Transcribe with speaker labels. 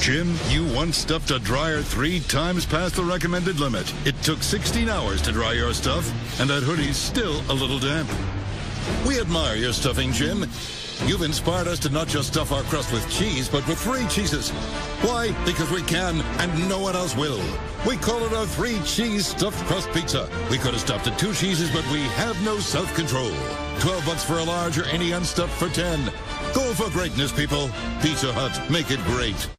Speaker 1: Jim, you once stuffed a dryer three times past the recommended limit. It took 16 hours to dry your stuff, and that hoodie's still a little damp. We admire your stuffing, Jim. You've inspired us to not just stuff our crust with cheese, but with three cheeses. Why? Because we can, and no one else will. We call it our three cheese stuffed crust pizza. We could have stuffed it two cheeses, but we have no self-control. 12 bucks for a large or any unstuffed for 10. Go for greatness, people. Pizza Hut, make it great.